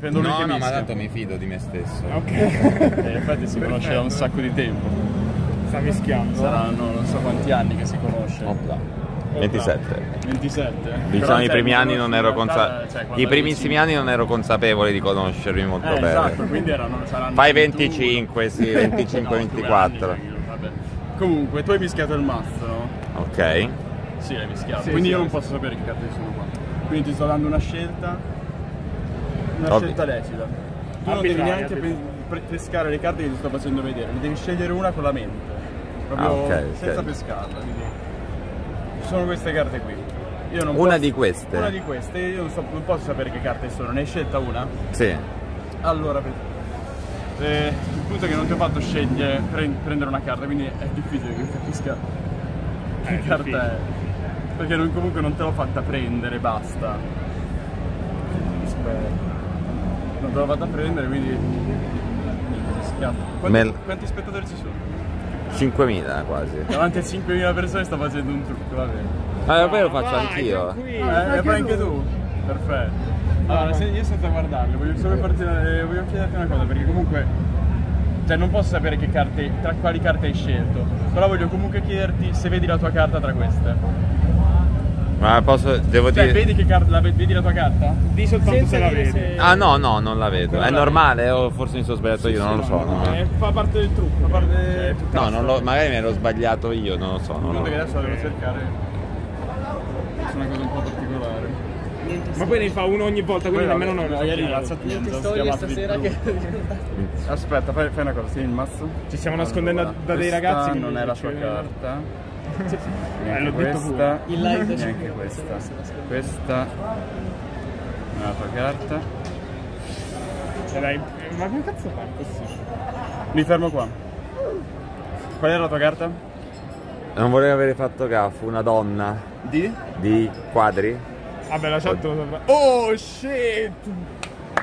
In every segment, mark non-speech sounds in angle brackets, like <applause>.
prendo lui No, che no, ma mischia. tanto mi fido di me stesso. Ok. Eh, infatti si conosce da un sacco di tempo. Sta mischiando. Saranno non so quanti anni che si conosce. Opla. 27. 27. Diciamo Però, i primi anni non ero consapevole. cioè, I primissimi anni non ero consapevole di conoscermi molto Eh, bene. esatto, quindi erano, saranno Fai 21. 25, sì, 25, <laughs> No, due 24. anni, vabbè. Comunque, tu hai mischiato il mazzo, no? Ok. Sì, l'hai mischiato. Sì, quindi sì, io non posso sapere che carte sono qua. Quindi ti sto dando una scelta. Una Ovvio. scelta lecita. Tu non devi neanche pre- pescare le carte che ti sto facendo vedere, ne devi scegliere una con la mente. Proprio Ah, ok, senza ok. pescarla. Quindi. Ci sono queste carte qui. Io non Una posso- di queste? Una di queste, io non, so- non posso sapere che carte sono, ne hai scelta una? Sì. Allora, eh, il punto è che non ti ho fatto scegliere, pre- prendere una carta, quindi è difficile che capisca che Eh, carta difficile. è. Perché non- comunque non te l'ho fatta prendere, basta. Aspetta. Non te l'ho fatta prendere, quindi. Quanti, Mel- quanti spettatori ci sono? 5.000 quasi. Davanti a 5.000 persone sta facendo un trucco, va bene. Ah, poi lo faccio anch'io. Eh, anche e fai anche tu. Perfetto. Allora, se- io senza guardarle, voglio solo farti una- eh, voglio chiederti una cosa, perché comunque. Cioè non posso sapere che carte, tra quali carte hai scelto. Però voglio comunque chiederti se vedi la tua carta tra queste. Ma posso. Devo Cioè, dire. vedi, che car- la ve- vedi la tua carta? Di soltanto Senza se la vedi. se- Ah no, no, non la vedo. È Quella normale o forse mi sono sbagliato io, non lo so. no. Eh, fa parte del trucco. A parte. No, non lo- magari mi ero sbagliato io, non lo so. non Conto lo- che adesso la devo cercare. È una cosa un po' particolare. Ma poi ne fa uno ogni volta, quindi nemmeno noi lo Magari sappiamo. la Niente di stasera che... <laughs> Aspetta, fai, fai una cosa, tieni il mazzo. Ci stiamo nascondendo da- da dei ragazzi, non è la sua carta. Eh, Neanche l'ho detto questa. Il live da Neanche 5 questa. Questa è la tua carta. Cioè, dai, ma che cazzo fa così? Mi fermo qua. Qual era la tua carta? Non volevo avere fatto gaffo, una donna Di? di quadri? Vabbè, la chat lo saprà. Oh shit!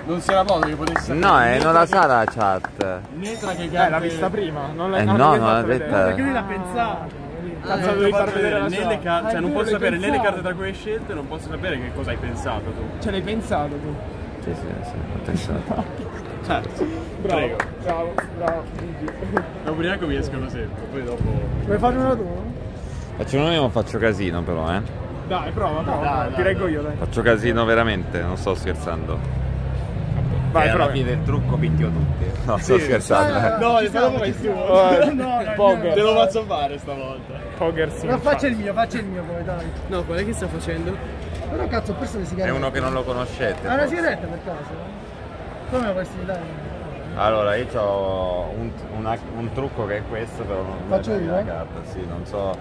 Non si era modo che potessi sapere. No, eh, non la sa la chat. che- Né tra che Eh, carte... l'ha vista prima. Non l'ha Eh, non no, non l'ha detta. Perché lui l'ha pensato. Ah, Cazzo, ti ho far vedere la né le carte, Ah, cioè non posso sapere né le carte tra cui hai scelto, non posso sapere che cosa hai pensato tu. Ce l'hai pensato tu. Sì, sì, sì, ho pensato. <laughs> Certo. Bravo, Prego. bravo, bravo. L'ubriaco mi escono sempre, poi dopo... Vuoi farne una tu? Faccio io non faccio casino però, eh. Dai, prova, prova. Dai, Ti dai, reggo dai. io, dai. Faccio casino veramente, non sto scherzando. Vai, alla prova. fine del trucco picchio tutti. No, sto scherzando. eh. <laughs> No, il dopo vai tu. No, no, Poker. Te lo faccio fare stavolta. Poker sì. No, faccia il mio, faccia il mio poi, dai. No, qual è che sta facendo? Però cazzo, ho perso le È sigarette. uno che non lo conoscete. Ha una sigaretta per caso? Come la potresti dare? Allora, io ho un, una- un trucco che è questo, però non Faccio vedo io? la carta, sì, non so.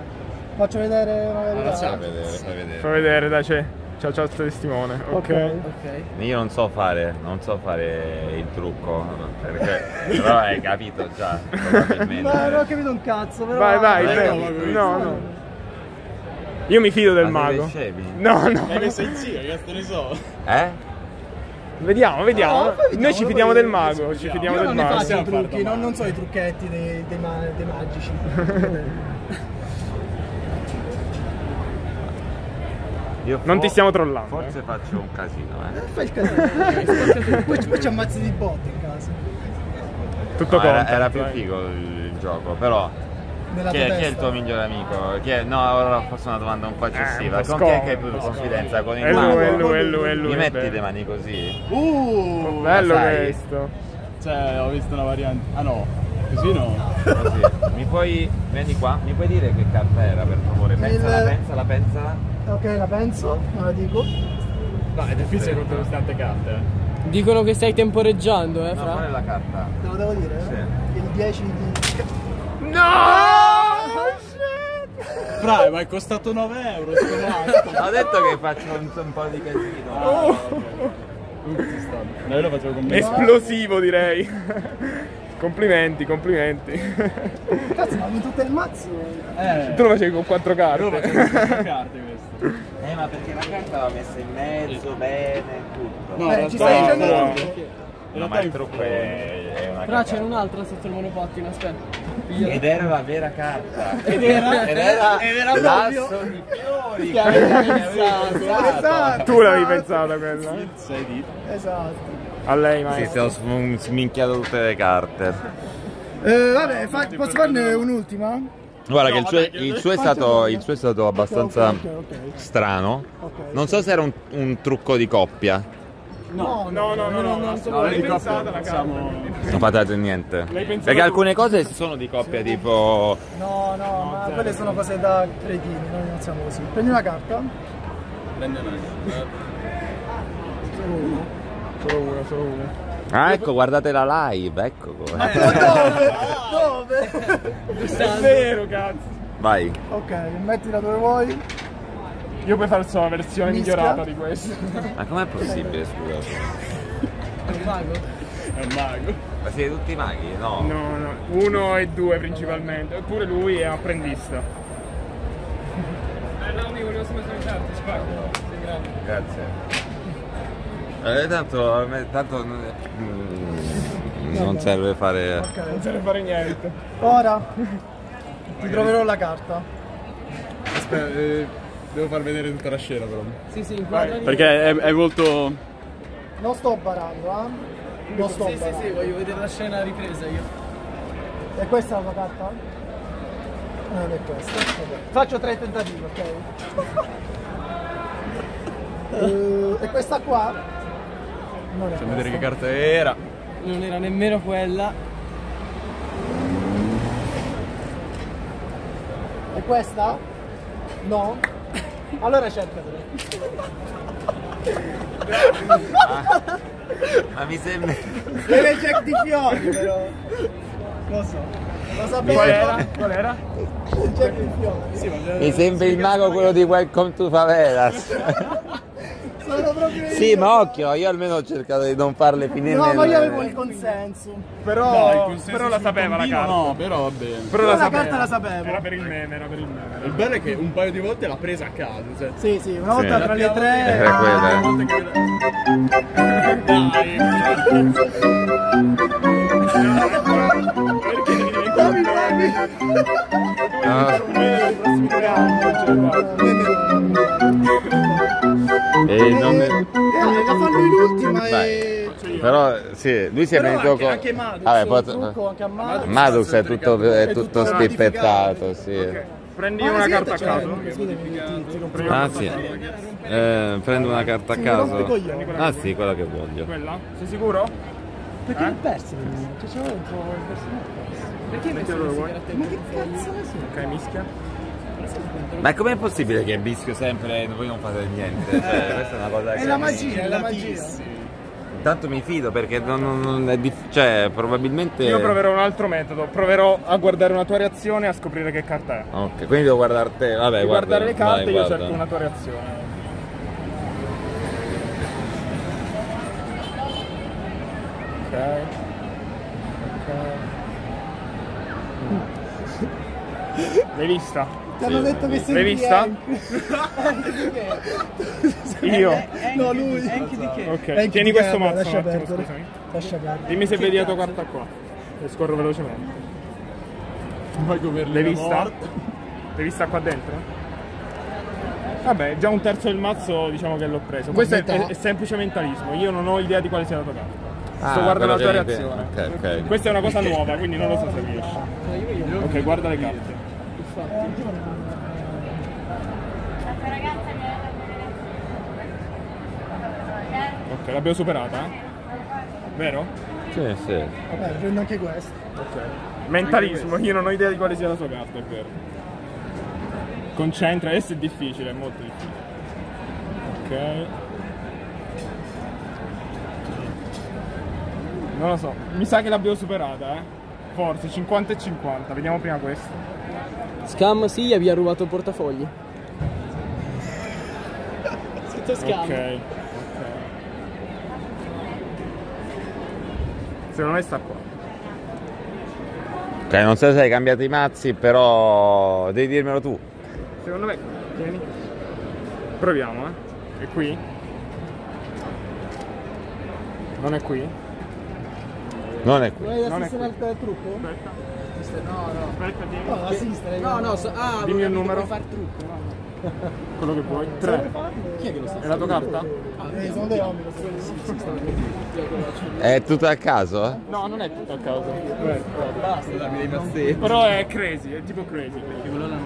Faccio vedere una verità. Fai vedere, fai vedere. Fai vedere, dai, c'è. Ciao, ciao, testimone. Ok. Ok. Ok. Io non so fare, non so fare il trucco, perché però hai capito già, probabilmente. No, non ho capito un cazzo, però... Vai, vai, capito No, no. Io mi fido del Ma mago. scemi? No, no. Ma che sei zio, che cazzo ne so? Eh? Vediamo, vediamo. No, vediamo, Noi ci fidiamo del mago. Ci fidiamo Io del non ne mago. faccio i Possiamo trucchi, non, non so i trucchetti dei, dei, ma- dei magici. <laughs> Io Non fo- ti stiamo trollando. Forse faccio un casino, eh. Fai il casino. <laughs> poi, poi ci ammazzi di botte in casa. Tutto No, era, era più figo il, il gioco, però. Chi è, chi è il tuo migliore amico? Chi è- No, ora forse è una domanda un po' eccessiva. Eh, un po' Con chi è che hai più confidenza? Con il È lui, mago? è lui, è lui, è lui. Mi metti le mani così? Uh! Bello questo. Cioè, ho visto una variante. Ah no, così no. Così. Mi puoi. Vieni qua, mi puoi dire che carta era per favore? Pensala, Il- pensala, pensala. Ok, la penso, non la dico. No, è difficile con tutte queste tante carte. eh. Dicono che stai temporeggiando, eh, No, qual è fra. la carta? Te lo devo dire? Sì. Il 10 di... Fra, ma è costato 9 euro. <laughs> Ho detto che faccio un, un po' di casino. Oh. Tutti stanno. No, io lo facevo con me. Esplosivo direi. <laughs> complimenti, complimenti. Cazzo, ma tutto il mazzo. Eh, tu lo facevi con quattro io lo carte. facevo con queste carte. Eh, ma perché la carta l'ho messa in mezzo, bene, tutto. No, Eh, in ci stai dicendo no. No, ma il trucco è, è una c'è cagata. un'altra sotto il monopattino, aspetta. Ed era la vera carta. <laughs> Ed era- ed era, ed era l'asso di fiori. Che avevi pensato. Esatto. Tu l'avevi pensata quella. Il 6 di... Esatto. A lei, Sì, maestro. stiamo sm- sminchiato tutte le carte. Eh, vabbè, fa- posso farne un'ultima? Guarda No, che il suo, vabbè, il suo è stato, il suo è stato abbastanza Ok, ok, ok. strano. Non so se era un, un trucco di coppia. No, No, no, no, no, no. No, L'hai di coppia pensata la facciamo... Non fate niente. Perché tu? alcune cose sono di coppia, tipo. No, no, ma quelle sono cose da cretini, noi non siamo così. Prendi una carta. Solo uno, solo uno. Ah, ecco, guardate la live, ecco come. Dove? Dove? È vero, cazzo. Vai. ok, mettila dove vuoi. Io poi farò la versione Mischia. migliorata di questo. Ma com'è possibile, scusate? È un mago? È un mago. Ma siete tutti maghi? No. No, no, uno e due principalmente. Eppure lui è apprendista. Eh no, mi volevo solo salutarti, spacco. Sei grande. Grazie. Eh, tanto, a me- tanto non, mm, non serve fare. Ok. Non serve fare niente. Ora ti troverò la carta. Aspetta, eh, devo far vedere tutta la scena però. Sì, sì, inquadrali. Perché è, è molto... Non sto barando, eh? Non sto Sì, sì, barando. sì, voglio vedere la scena ripresa io. E questa è la tua carta? Eh, Non è questa. Vabbè. Faccio tre tentativi, ok? <laughs> Eh, e questa qua? Non è Facciamo vedere che carta era. Non era nemmeno quella. E questa? No? Allora cercatela. Ma mi sembra. Era il Jack di fiori, però. Lo so. Lo sapevo. Qual era? Qual era? Il Jack di fiori. Mi sembra il mago quello di Welcome to Favelas. Sono proprio sì, io. ma occhio, io almeno ho cercato di non farle finire No, ma nel- io avevo il consenso. Però, No, il consenso però la sapeva la carta. No, però va bene. Però Però la la sapeva. carta la sapevo. Era per il meme, era per il meme. Il bello è che un paio di volte l'ha presa a caso. Cioè. Sì, sì, una volta Sì. tra le tre. quella, eh. Sì, lui si è venuto anche, con. anche Madux, Vabbè, poi- trucco anche a Madux. Madux è tutto, è È tutto tutto spippettato, sì. Prendi Ma una carta a cioè, caso. Ah sì. Eh, prendo una carta a caso. Ah sì, quella che voglio. Quella? Sei sicuro? Perché l'ho perso? Cioè, c'è un po' il personaggio. Perché Metti non vuoi. il Ma che cazzo ne so? Ok, mischia. Ma com'è possibile che bischio sempre e voi non fate niente? Cioè, questa è una cosa È che. la magia, è la magia. Tanto mi fido perché non, non- è dif- cioè, probabilmente. Io proverò un altro metodo. Proverò a guardare una tua reazione e a scoprire che carta è. Ok, quindi devo guardare te. Vabbè, guarda. guardare le carte vai, io guarda. cerco una tua reazione. Ok. Ok. L'hai vista? Ti hanno detto che sei L'hai vista? Hank <laughs> di che? Io. No, lui. Anche di che? Ok, tieni questo mazzo Lascia un attimo, perdere. scusami. Lascia perdere. Dimmi se vedi la tua carta qua. E scorro velocemente. L'hai vista? L'hai vista qua dentro? Vabbè, già un terzo del mazzo diciamo che l'ho preso. Questo è, è- è semplice mentalismo, io non ho idea di quale sia la tua carta. Ah, Sto guardando la tua reazione. ok, ok. Questa è una cosa nuova, quindi non lo so se riesci. Ok, guarda le carte. Ok, l'abbiamo superata? Vero? Sì, sì. Vabbè, prendo anche questo. Ok. Mentalismo, io non ho idea di quale sia la sua carta, è vero. Concentra, adesso è difficile, è molto difficile. Ok. Non lo so, mi sa che l'abbiamo superata, eh. Forse 50 e 50, vediamo prima questo. Scam sì, vi ha rubato il portafogli. <laughs> Scritto scam. Ok. Secondo me sta qua. Ok, non so se hai cambiato i mazzi, però devi dirmelo tu. Secondo me, vieni. Proviamo, eh. È qui? Non è qui? Non è qui. Vuoi assistere al trucco? Aspetta. No, no. Aspetta, tieni. No, assistere. No, no, so- ah, Dimmi un numero. far trucco, no. <laughs> Quello che vuoi. Tre. 3. È la tua carta? Eh, secondo te omino? È tutto a caso? No, non è tutto a caso. Basta, Davide, da sé. Però è crazy, è tipo crazy. Perché quello là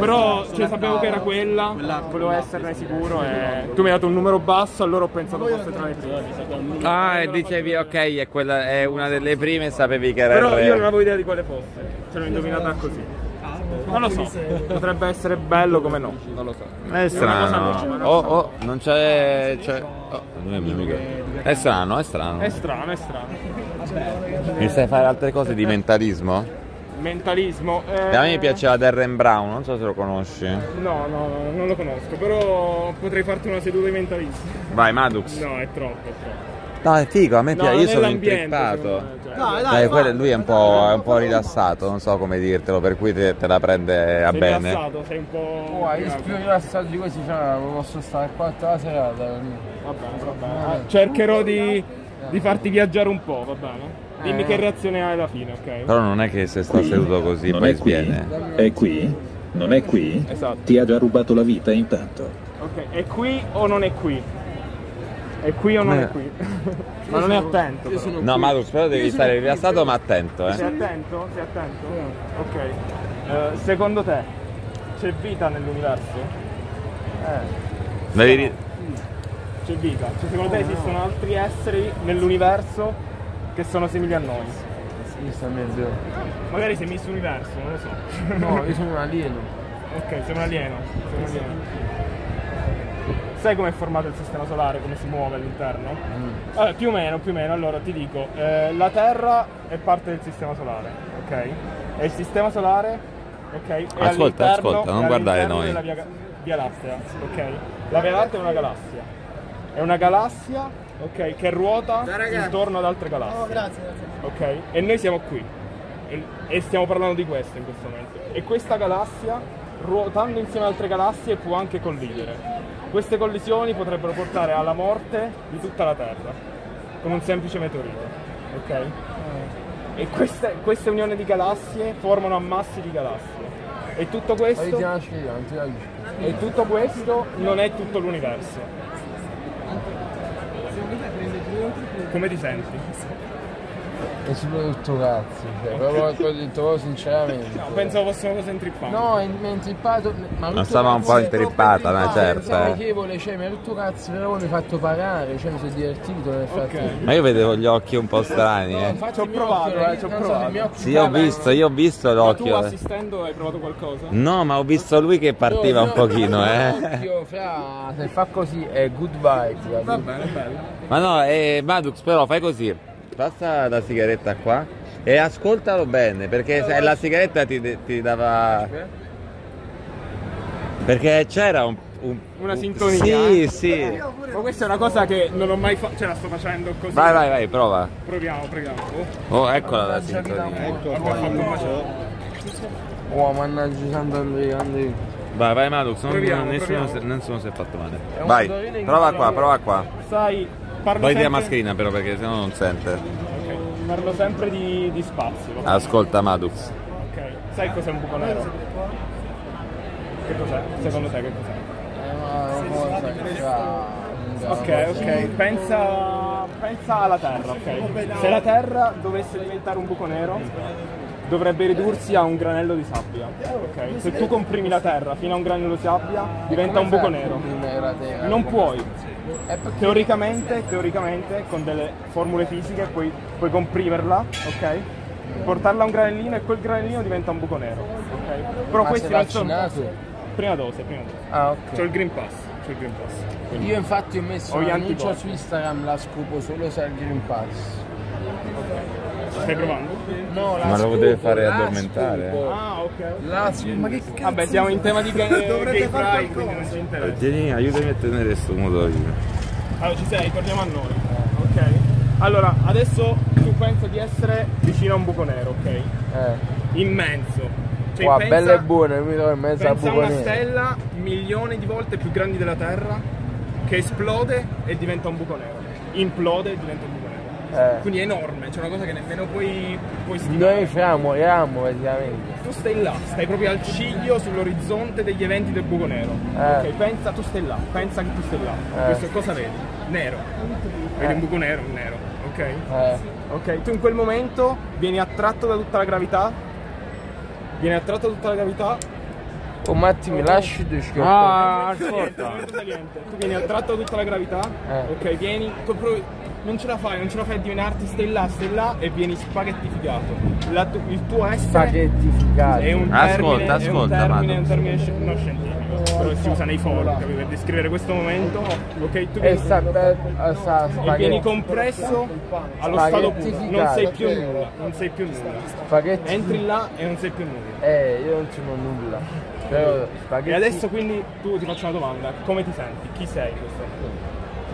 Però cioè, sapevo che era quella, volevo esserne sicuro e tu mi hai dato un numero basso, allora ho pensato fosse tra le prime. Ah, e dicevi ok, è, quella, è una delle prime e sapevi che era Però io non avevo idea di quale fosse, ce l'ho indovinata così. Non lo so, potrebbe essere bello come no, non lo so. È strano. Oh, oh, non c'è. c'è... Oh, non è mio amico. È strano, è strano. È strano, è strano. Mi sai fare altre cose di mentalismo? Mentalismo. eh, E a me piaceva Darren Brown, non so se lo conosci. No, no, no, non lo conosco, però potrei farti una seduta di mentalismo. Vai, Madux. No, è troppo, è troppo. No, è figo, a me No, piace, io sono l'ambiente, intrippato. cioè. Dai, Dai, dai, quello- lui è un, po', è un po' rilassato, non so come dirtelo, per cui te, te la prende a Sei bene. rilassato, sei un po'. Oh, io più rilassato di così, cioè, posso stare qua tutta la serata. Va bene, va bene. Eh, Cercherò di, di farti viaggiare un po', va bene? Dimmi Eh. che reazione hai alla fine, ok? Però non è che se sta seduto così non poi è qui? sviene. È qui? Non è qui? Esatto. Ti ha già rubato la vita intanto. Ok, è qui o non è qui? È qui o non Beh. è qui? <laughs> Ma non è attento. Però. No, Madux, però devi stare rilassato ma attento, Sei eh. attento? Sei attento? Ok. Eh, secondo te c'è vita nell'universo? Devi ri- C'è vita. Cioè, secondo te esistono altri esseri nell'universo che sono simili a noi? Mezzo. Magari sei Miss Universo, non lo so. No, io sono un alieno. Ok, sei un alieno. Sei un alieno. Sai com'è formato il sistema solare, come si muove all'interno? Allora, più o meno, più o meno, allora ti dico, eh, la Terra è parte del sistema solare, ok? E il sistema solare, ok? È Ascolta, ascolta, non è guardare noi. della via, via Lattea, ok? La Via Lattea è una galassia. È una galassia, ok, che ruota intorno ad altre galassie. Oh, grazie, grazie. Ok? E noi siamo qui. E, e stiamo parlando di questo in questo momento. E questa galassia, ruotando insieme ad altre galassie, può anche collidere. Queste collisioni potrebbero portare alla morte di tutta la Terra, con un semplice meteorite. Ok? E queste, queste unioni di galassie formano ammassi di galassie. E tutto questo, e tutto questo non è tutto l'universo. Come ti senti? E soprattutto cazzo, cioè, proprio l'ho detto proprio sinceramente. No, pensavo fossero cose intrippanti. No, è mi è intrippato. Ma Ma stava un po' è intrippata, troppo ma intrippato, certo, Pensavo eh. amichevole, cioè, mi ha tutto cazzo, però mi ha fatto pagare, cioè mi sono divertito nel frattempo. Ma io vedevo gli occhi un po' strani, eh. Infatti Ci ho provato, eh, ci ho provato. Sì, ho visto, io ho visto Ma tu l'occhio. eh. assistendo hai provato qualcosa? No, ma ho visto lui che partiva No, un no, pochino, eh. occhio, fra, se fa così è good vibes. Va bene, bello. Ma no, eh, Madux, però fai così. Passa la sigaretta qua e ascoltalo bene, perché se la sigaretta ti, ti dava... Perché c'era un... un- Una un- sintonia, Sì, sì. Ma questa è una cosa che non ho mai fatto, cioè la sto facendo così. Vai, vai, vai, prova. Proviamo, proviamo. Oh, eccola la sintonia. ecco. Oh, mannaggia Sant'Andrea, Andrea. Vai, vai Madux, non- Proviamo, nessuno, proviamo. si- nessuno si è fatto male. Vai, prova qua, prova qua. Sai, parlo Poi sempre... la mascherina però perché sennò non sente. Ok, Parlo sempre di, di spazio. Ascolta Madux. Ok, sai cos'è un buco nero? Che cos'è? Secondo te che cos'è? Ok, ok, pensa, pensa alla Terra, ok? Se la Terra dovesse diventare un buco nero, dovrebbe ridursi a un granello di sabbia, ok? Se tu comprimi la Terra fino a un granello di sabbia, diventa un buco nero. Non puoi. Teoricamente, teoricamente, con delle formule fisiche puoi, puoi comprimerla, ok? Portarla a un granellino e quel granellino diventa un buco nero, ok? Però Ma questi non sono... Prima dose, prima dose. Ah, C'ho ok. il Green Pass, c'ho il Green Pass. Quindi- Io infatti ho messo Ho gli un'annuncia antipodi. su Instagram, la scopo solo se ha il Green Pass. Stai provando? No, la Ma lo scopo, deve fare addormentare. Ah, ok. La. Ma che cazzo? Vabbè, siamo in tema di gay, <laughs> Dovrete gay fare pride, quindi non ci interessa. Tieni, aiutami a tenere sto motorino. Allora, ci sei, torniamo a noi. Ok? Allora, adesso tu pensa di essere vicino a un buco nero, ok? Eh. Immenso. Cioè, Qua, pensa, bella e buona, mi trovo in mezzo a buco una nero. stella milioni di volte più grande della Terra che esplode e diventa un buco nero. Implode e diventa un buco nero. Eh. Quindi è enorme, c'è una cosa che nemmeno puoi, puoi stimare. Noi fra moriamo praticamente. Tu stai là, stai proprio al ciglio sull'orizzonte degli eventi del buco nero. Eh. Ok, pensa, tu stai là, pensa che tu stai là. Eh. Questo cosa vedi? Nero. Vedi un buco nero, un nero, ok? Eh. Ok, tu in quel momento vieni attratto da tutta la gravità. Vieni attratto da tutta la gravità. Oh Matti mi lasci tu schioppo. Ah, <laughs> Niente, ascolta. non succede niente. Tu vieni attratto da tutta la gravità. Eh. Ok, vieni. tu provi- non ce la fai, non ce la fai a diventarti, stai là, stai là e vieni spaghettificato. La il tuo essere Spaghettificati. è un Ascolta, termine, è un ascolta, termine, è un termine sci- non scientifico, però si usa nei forum capito, per descrivere questo momento. Ok, tu vieni, sta, eh, sta e vieni compresso allo stato puro, non Spaghettificato. sei più nulla, non sei più nulla. Spaghetti. Entri là e non sei più nulla. Eh, io non sono nulla. Però spaghetti. E adesso quindi tu ti faccio una domanda, come ti senti? Chi sei in questo momento?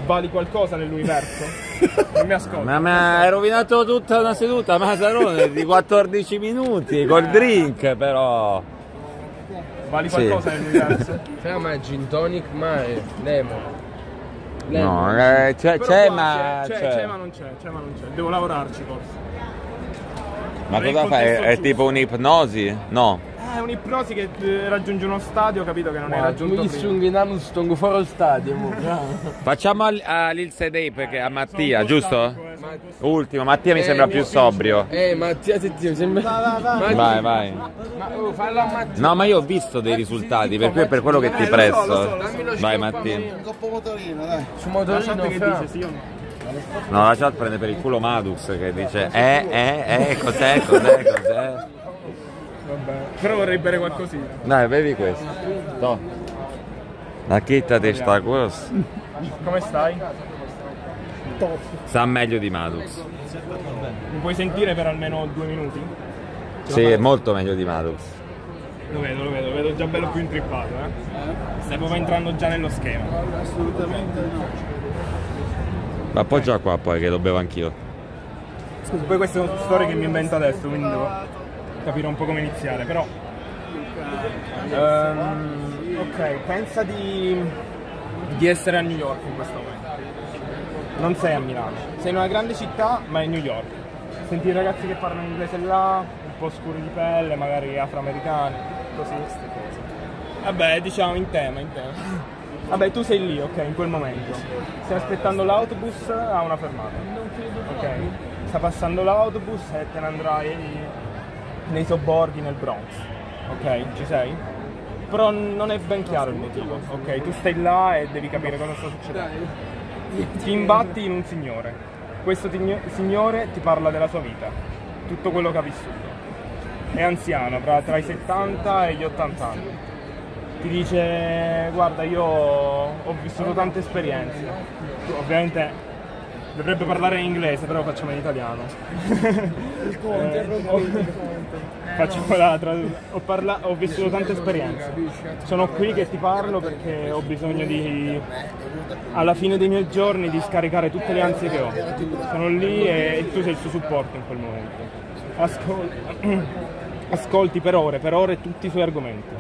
Vali qualcosa nell'universo? Non mi ascolti. Ma mi hai rovinato tutta una seduta, Masarone, di 14 minuti, col drink però. Vali Sì. qualcosa nell'universo? Fra ma gin tonic mare, lemon. Lemon. No, eh, c'è, c'è ma... c'è, c'è. c'è, ma non c'è, c'è ma non c'è. Devo lavorarci forse. Ma nel cosa fai? È giusto. tipo un'ipnosi? No. È un'ipnosi che eh, raggiunge uno stadio, capito che non Ma raggiunto mi. <laughs> Facciamo al- a Lil Sedei perché a Mattia, un po' giusto? eh, Ultimo, Mattia mi Eh, sembra mi più sobrio. Eh, Mattia, se ti sembra. Vai, Vai. Ma oh, a Mattia. No, ma io ho visto dei risultati, per cui è per quello che ti Eh, presto. Vai, schioppo a Mattia. me. Su motorino, che fra. dice sì o no? No, la chat prende per il culo Madux che dice eh, eh, eh, cos'è, cos'è, cos'è. Però vorrei bere qualcosina. Dai, bevi questo. To. La chitta di sta cosa. Come stai? Sa meglio di Madux. Mi puoi sentire per almeno due minuti? Sì, è molto meglio di Madux. Lo vedo, lo vedo, lo vedo già bello più intrippato, eh. Stai proprio entrando già nello schema. Ma appoggia qua poi che lo bevo anch'io. Scusa, poi queste sono storie che mi invento adesso, quindi devo capire un po' come iniziare, però... Ehm, ok, pensa di, di essere a New York in questo momento. Non sei a Milano, sei in una grande città, ma è New York. Senti i ragazzi che parlano inglese là, un po' scuri di pelle, magari afroamericani, così. Vabbè, diciamo in tema, in tema. Vabbè, tu sei lì, ok, in quel momento. Stai aspettando l'autobus a una fermata. Ok. Sta passando l'autobus e te ne andrai nei sobborghi nel Bronx. Ok, ci sei? Però non è ben chiaro il motivo. Ok, tu stai là e devi capire cosa sta succedendo. Ti imbatti in un signore. Questo tigno- signore ti parla della sua vita, tutto quello che ha vissuto. È anziano, avrà tra i 70 e gli 80 anni ti dice guarda io ho vissuto tante esperienze ovviamente dovrebbe parlare in inglese però facciamo in italiano il conte <laughs> facciamo la traduzione ho, parla- ho vissuto tante esperienze. Sono qui che ti parlo perché ho bisogno di alla fine dei miei giorni di scaricare tutte le ansie che ho. Sono lì e, e tu sei il suo supporto in quel momento. Ascol- <clears throat> ascolti per ore per ore tutti i suoi argomenti.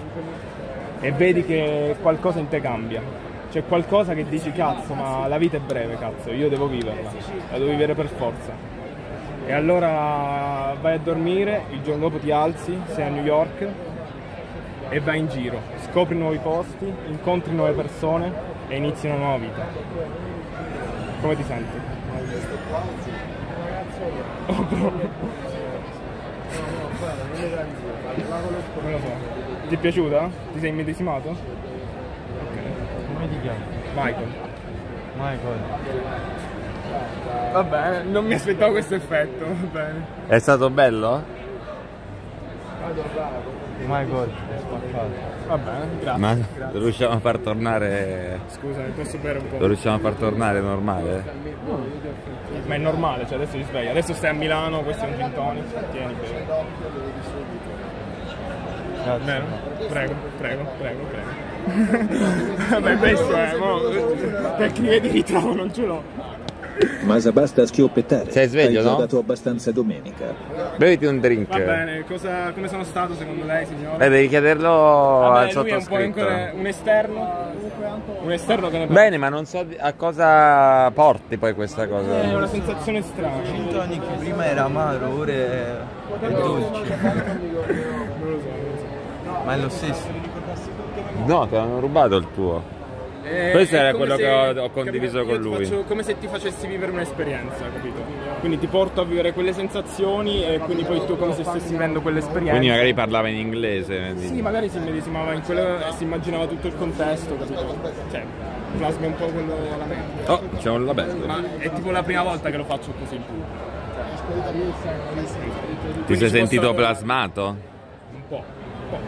E vedi che qualcosa in te cambia. C'è qualcosa che dici cazzo, ma la vita è breve, cazzo, io devo viverla, la devo vivere per forza. E allora vai a dormire, il giorno dopo ti alzi, sei a New York e vai in giro, scopri nuovi posti, incontri nuove persone e inizi una nuova vita. Come ti senti? Oh, bro. Non lo so. Ti è piaciuta? Ti sei immedesimato? Come ti chiami? Michael. Michael. Va bene, non mi aspettavo questo effetto, va bene. È stato bello? Michael, è spaccato. Va bene, grazie. Ma grazie. lo riusciamo a far tornare. Scusa, mi posso bere un Lo po'? riusciamo a far tornare normale? Ma è normale, cioè adesso ti svegli. Adesso stai a Milano, questo è un gin tonic. Tieni. Bene, prego, prego, prego, prego. <laughs> Vabbè, questo è, mo, tecniche di ritrovo non ce l'ho. Masa basta schioppettare. Sei sveglio, Hai no? dato abbastanza domenica. Beviti un drink. Va bene, cosa, come sono stato secondo lei signore? Eh, devi chiederlo Vabbè, al lui è un po' sottoscritto. ancora un esterno. Un esterno che ne Bene, ma non so a cosa porti poi questa È cosa. una sensazione strana. Tonic prima era amaro, ora è, è dolce. <laughs> Ma è lo stesso. No, te l'hanno rubato il tuo. Eh, Questo è era come quello se- che ho- ho condiviso con ti lui. faccio come se ti facessi vivere un'esperienza, capito? Quindi ti porto a vivere quelle sensazioni e quindi poi tu come se stessi vivendo quell'esperienza. Quindi magari parlava in inglese. Sì, magari si medesimava in quello e si immaginava tutto il contesto, capito? Cioè, plasmi un po' quello alla mente. Oh, c'è un labello. Ma è tipo la prima volta che lo faccio così. Ti Quindi sei ci sentito posso- plasmato? Un po'.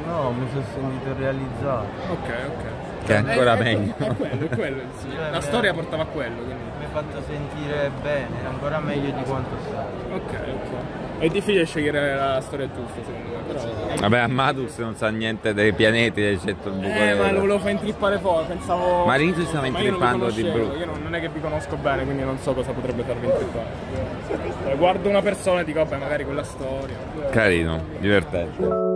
No, mi sono sentito realizzato. Ok, ok. Che è ancora Eh, meglio. È quello, è quello, sì. La storia portava a quello, quindi. Mi ha fatto sentire bene, ancora meglio di quanto sai. Ok, ok. È difficile scegliere la storia giusta, secondo me, però. Vabbè, Amadus non sa niente dei pianeti, eccetto il buco Eh, ma lo volevo fare intrippare fuori, pensavo. Ma all'inizio stava intrippando di brutto. Io non, non è che vi conosco bene, quindi non so cosa potrebbe farvi intrippare. Eh, Guardo una persona e dico, vabbè, magari quella storia. Carino, divertente.